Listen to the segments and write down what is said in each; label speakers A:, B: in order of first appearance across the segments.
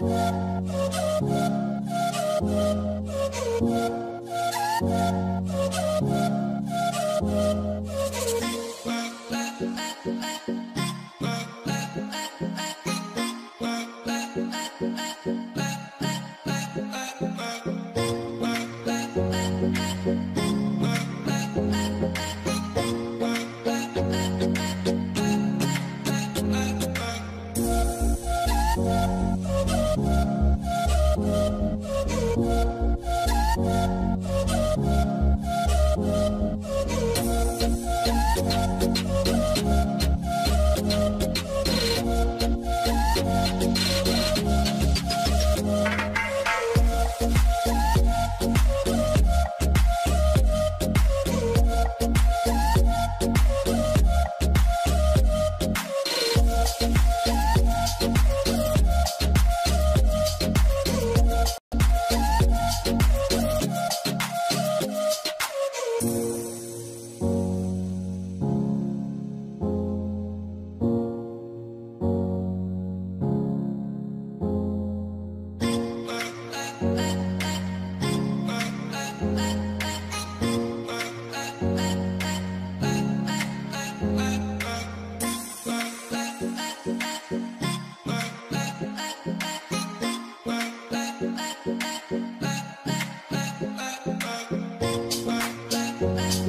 A: Bye.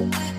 A: Música